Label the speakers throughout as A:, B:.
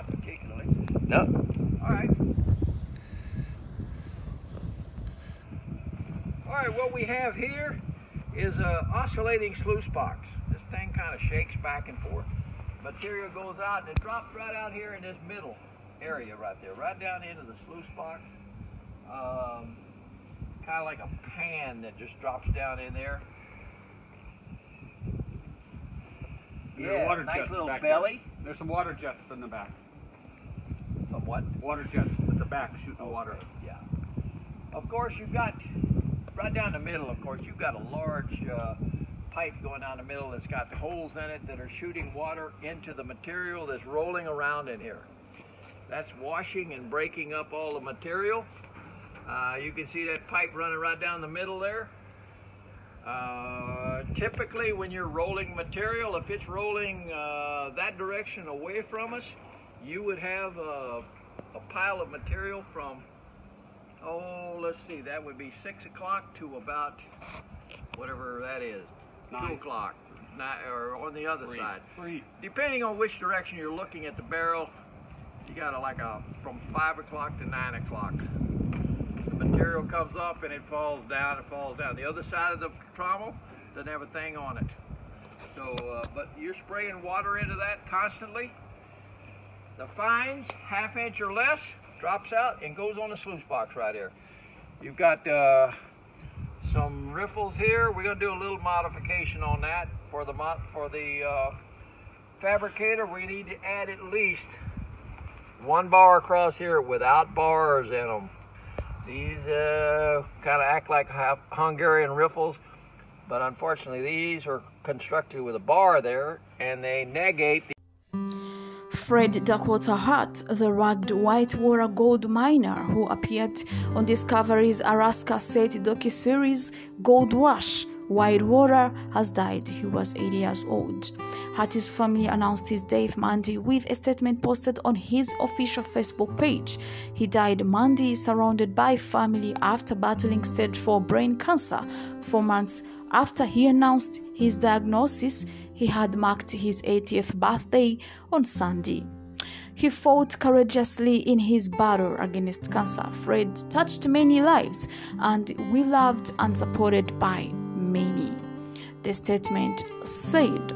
A: not particularly.
B: No.
A: All right. All right, what we have here is a oscillating sluice box. This thing kind of shakes back and forth. Material goes out and it drops right out here in this middle area right there, right down into the sluice box. Um, kind of like a pan that just drops down in there.
C: There
A: Yeah,
C: water
A: nice little belly.
C: There. There's some water jets in the back.
A: Somewhat.
C: Water jets at the back shooting water.
A: Yeah. Of course, you've got right down the middle. Of course, you've got a large uh, pipe going down the middle that's got holes in it that are shooting water into the material that's rolling around in here. That's washing and breaking up all the material. Uh, you can see that pipe running right down the middle there. Uh, typically, when you're rolling material, if it's rolling uh, that direction away from us, you would have a, a pile of material from, oh, let's see, that would be 6 o'clock to about whatever that is, 2
C: Nine.
A: o'clock, or on the other
C: Three.
A: side.
C: Three.
A: Depending on which direction you're looking at the barrel, you got a, like a from 5 o'clock to 9 o'clock. The material comes up and it falls down, it falls down. The other side of the trommel doesn't have a thing on it. So, uh, but you're spraying water into that constantly. The fines, half inch or less, drops out and goes on the sluice box right here. You've got uh, some riffles here. We're gonna do a little modification on that for the for the uh, fabricator. We need to add at least one bar across here without bars in them. These uh, kind of act like Hungarian riffles, but unfortunately these are constructed with a bar there, and they negate the
D: Fred Dakota Hurt, the rugged whitewater gold miner who appeared on Discovery's Alaska set docu-series Gold Rush, Whitewater, has died. He was 80 years old. Hurt's family announced his death Monday with a statement posted on his official Facebook page. He died Monday surrounded by family after battling stage 4 brain cancer. Four months after he announced his diagnosis, he had marked his 80th birthday on Sunday. He fought courageously in his battle against cancer. Fred touched many lives and we loved and supported by many. The statement said.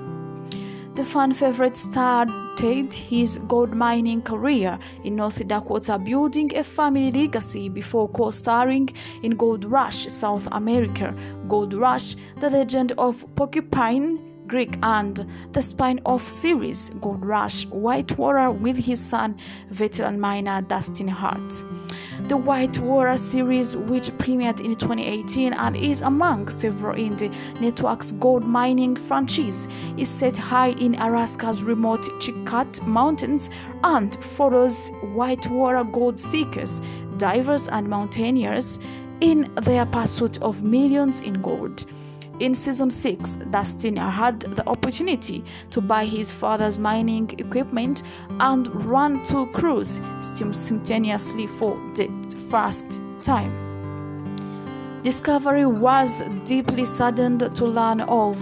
D: The fan favorite started his gold mining career in North Dakota, building a family legacy before co starring in Gold Rush South America, Gold Rush, The Legend of Porcupine Creek, and the spin off series Gold Rush Whitewater with his son, veteran miner Dustin Hurt. The Whitewater series, which premiered in 2018 and is among several in the network's gold mining franchise, is set high in Alaska's remote Chilkat Mountains and follows whitewater gold seekers, divers, and mountaineers in their pursuit of millions in gold. In season 6, Dustin had the opportunity to buy his father's mining equipment and run two crews simultaneously for the first time. Discovery was deeply saddened to learn of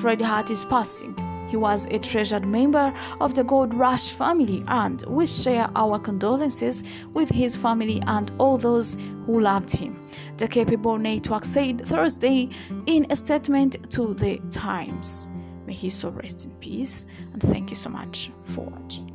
D: Fred Hurt's passing. He was a treasured member of the Gold Rush family, and we share our condolences with his family and all those who loved him. The Capable Network said Thursday in a statement to the Times. May he so rest in peace, and thank you so much for watching.